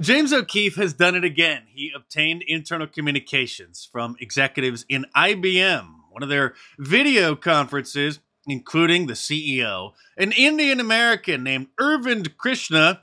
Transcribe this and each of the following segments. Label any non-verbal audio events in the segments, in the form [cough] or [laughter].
James O'Keefe has done it again. He obtained internal communications from executives in IBM, one of their video conferences, including the CEO, an Indian American named Arvind Krishna,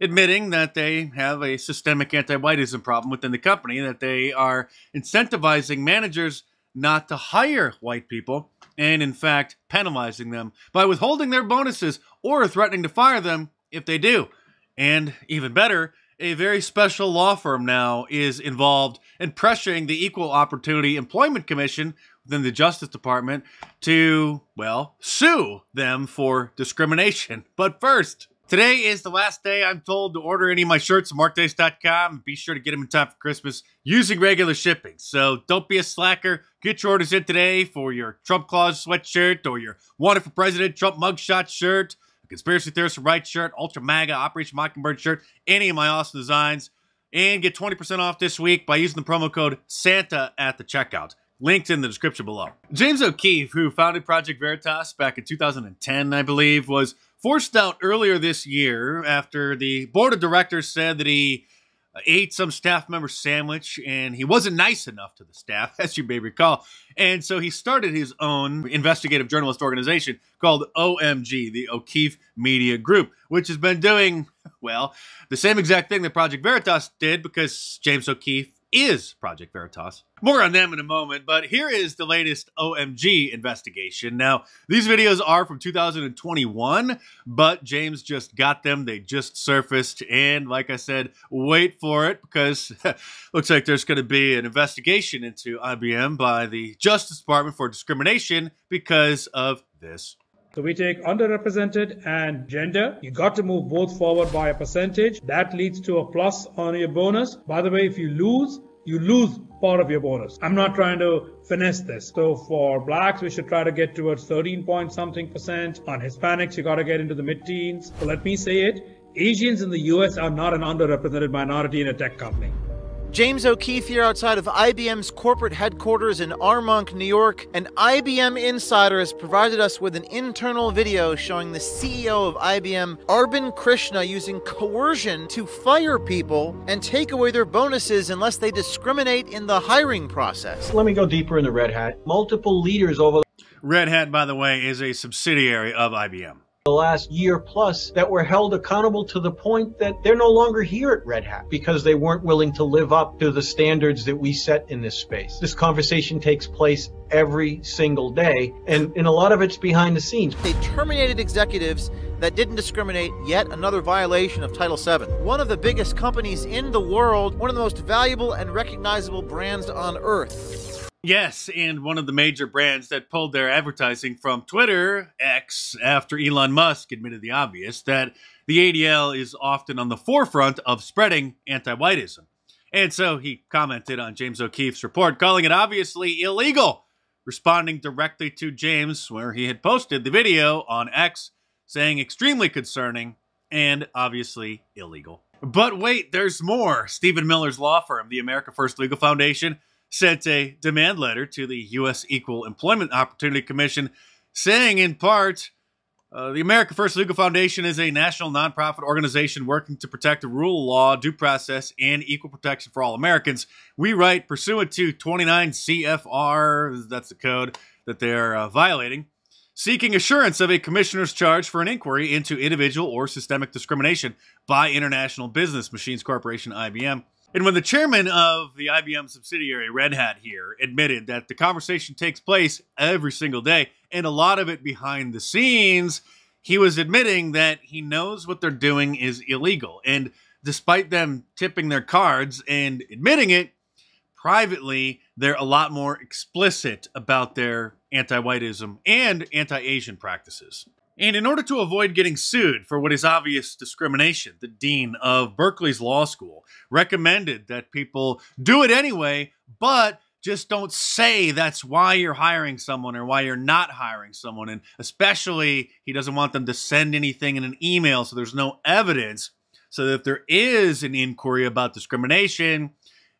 admitting that they have a systemic anti whiteism problem within the company, that they are incentivizing managers not to hire white people, and in fact, penalizing them by withholding their bonuses or threatening to fire them if they do. And even better, a very special law firm now is involved in pressuring the Equal Opportunity Employment Commission within the Justice Department to, well, sue them for discrimination. [laughs] But first, Today is the last day I'm told to order any of my shirts at markdice.com. Be sure to get them in time for Christmas using regular shipping. So don't be a slacker. Get your orders in today for your Trump Claus sweatshirt or your Wanted for President Trump mugshot shirt, Conspiracy Theorist Right shirt, Ultra MAGA Operation Mockingbird shirt, any of my awesome designs. And get 20% off this week by using the promo code SANTA at the checkout linked in the description below. James O'Keefe, who founded Project Veritas back in 2010, I believe, was forced out earlier this year after the board of directors said that he Uh, ate some staff member sandwich and he wasn't nice enough to the staff, [laughs] as you may recall. And so he started his own investigative journalist organization called OMG, the O'Keefe Media Group, which has been doing, [laughs] well, the same exact thing that Project Veritas did because James O'Keefe is Project Veritas. More on them in a moment, but here is the latest OMG investigation. Now, these videos are from 2021, but James just got them. They just surfaced. And like I said, wait for it because [laughs] looks like there's going to be an investigation into IBM by the Justice Department for discrimination because of this. So we take underrepresented and gender. You got to move both forward by a percentage. That leads to a plus on your bonus. By the way, if you lose, you lose part of your bonus. I'm not trying to finesse this. So for blacks, we should try to get towards 13 point something percent. On Hispanics, you got to get into the mid teens. So let me say it. Asians in the US are not an underrepresented minority in a tech company. James O'Keefe here outside of IBM's corporate headquarters in Armonk, New York. An IBM insider has provided us with an internal video showing the CEO of IBM, Arvind Krishna, using coercion to fire people and take away their bonuses unless they discriminate in the hiring process. Let me go deeper in the Red Hat. Multiple leaders over. Red Hat, by the way, is a subsidiary of IBM the last year plus that were held accountable to the point that they're no longer here at Red Hat because they weren't willing to live up to the standards that we set in this space. This conversation takes place every single day, and, and a lot of it's behind the scenes. They terminated executives that didn't discriminate, yet another violation of Title VII. One of the biggest companies in the world, one of the most valuable and recognizable brands on earth. Yes, and one of the major brands that pulled their advertising from Twitter X after Elon Musk admitted the obvious that the ADL is often on the forefront of spreading anti whiteism. And so he commented on James O'Keefe's report, calling it obviously illegal, responding directly to James, where he had posted the video on X, saying extremely concerning and obviously illegal. But wait, there's more. Stephen Miller's law firm, the America First Legal Foundation, sent a demand letter to the U.S. Equal Employment Opportunity Commission saying, in part, uh, the America First Legal Foundation is a national nonprofit organization working to protect the rule of law, due process, and equal protection for all Americans. We write pursuant to 29 CFR, that's the code that they're uh, violating, seeking assurance of a commissioner's charge for an inquiry into individual or systemic discrimination by International Business Machines Corporation, IBM. And when the chairman of the IBM subsidiary Red Hat here admitted that the conversation takes place every single day and a lot of it behind the scenes, he was admitting that he knows what they're doing is illegal. And despite them tipping their cards and admitting it, privately, they're a lot more explicit about their anti whiteism and anti Asian practices. And in order to avoid getting sued for what is obvious discrimination, the dean of Berkeley's law school recommended that people do it anyway, but just don't say that's why you're hiring someone or why you're not hiring someone. And especially, he doesn't want them to send anything in an email so there's no evidence. So that if there is an inquiry about discrimination,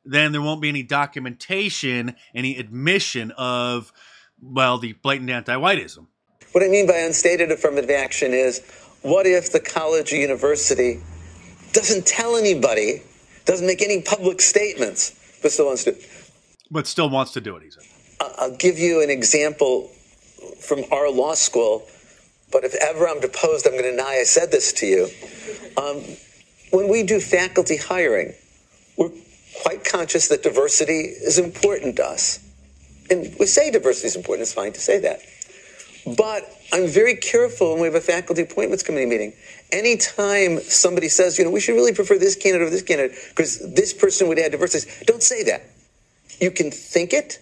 then there won't be any documentation, any admission of, well, the blatant anti whiteism. What I mean by unstated affirmative action is what if the college or university doesn't tell anybody doesn't make any public statements, but still wants to. But still wants to do it, he said. I'll give you an example from our law school, but if ever I'm deposed, I'm going to deny I said this to you. Um, when we do faculty hiring, we're quite conscious that diversity is important to us. And we say diversity is important, it's fine to say that. But I'm very careful when we have a faculty appointments committee meeting. Anytime somebody says, you know, we should really prefer this candidate over this candidate because this person would add diversity, don't say that. You can think it,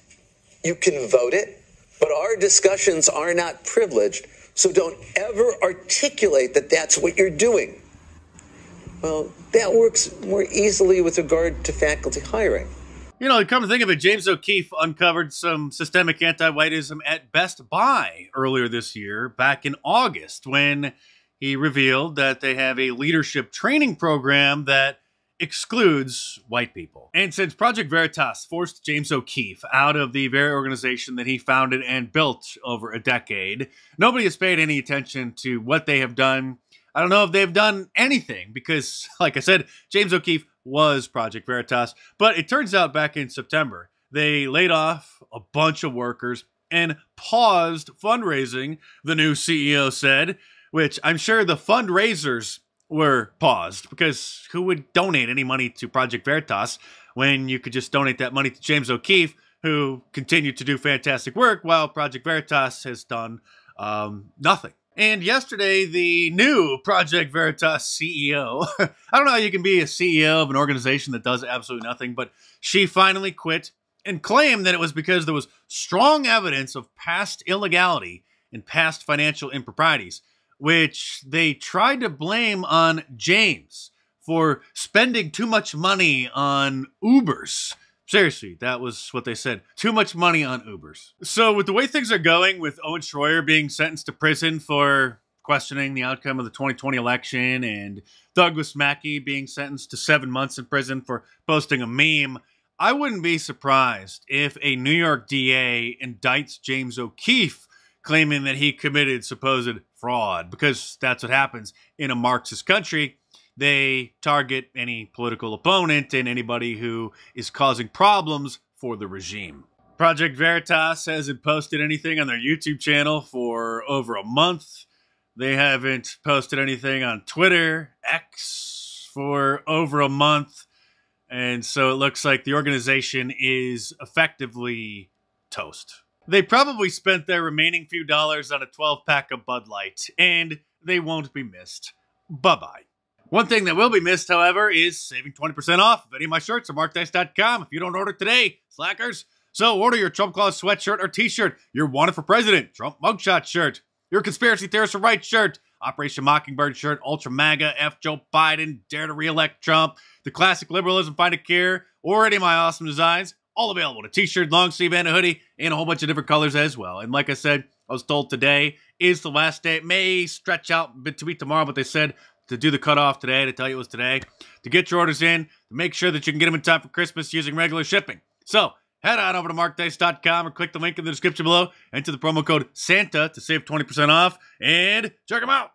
you can vote it, but our discussions are not privileged. So don't ever articulate that that's what you're doing. Well, that works more easily with regard to faculty hiring. You know, come to think of it, James O'Keefe uncovered some systemic anti whiteism at Best Buy earlier this year, back in August, when he revealed that they have a leadership training program that excludes white people. And since Project Veritas forced James O'Keefe out of the very organization that he founded and built over a decade, nobody has paid any attention to what they have done. I don't know if they've done anything because, [laughs] like I said, James O'Keefe was Project Veritas. But it turns out back in September, they laid off a bunch of workers and paused fundraising, the new CEO said, which I'm sure the fundraisers were paused because who would donate any money to Project Veritas when you could just donate that money to James O'Keefe, who continued to do fantastic work while Project Veritas has done um, nothing. And yesterday, the new Project Veritas CEO, [laughs] I don't know how you can be a CEO of an organization that does absolutely nothing, but she finally quit and claimed that it was because there was strong evidence of past illegality and past financial improprieties which they tried to blame on James for spending too much money on Ubers. Seriously, that was what they said. Too much money on Ubers. So, with the way things are going, with Owen Schroyer being sentenced to prison for questioning the outcome of the 2020 election and Douglas Mackey being sentenced to seven months in prison for posting a meme, I wouldn't be surprised if a New York DA indicts James O'Keefe claiming that he committed supposed fraud because that's what happens in a Marxist country. They target any political opponent and anybody who is causing problems for the regime. Project Veritas hasn't posted anything on their YouTube channel for over a month. They haven't posted anything on Twitter, X, for over a month. And so it looks like the organization is effectively toast. They probably spent their remaining few dollars on a 12 pack of Bud Light, and they won't be missed. Bye bye. One thing that will be missed, however, is saving 20% off of any of my shirts at markdice.com if you don't order today, slackers. So order your Trump Claus sweatshirt or t shirt, your Wanted for President Trump mugshot shirt, your Conspiracy Theorist Right shirt, Operation Mockingbird shirt, Ultra MAGA, F Joe Biden, Dare to Reelect Trump, the classic liberalism find a cure, or any of my awesome designs all available. A t-shirt, long sleeve, and a hoodie, and a whole bunch of different colors as well. And like I said, I was told today is the last day. It may stretch out to be tomorrow, but they said to do the cutoff today, to tell you it was today, to get your orders in, to make sure that you can get them in time for Christmas using regular shipping. So head on over to markdice.com or click the link in the description below, enter the promo code SANTA to save 20% off, and check them out.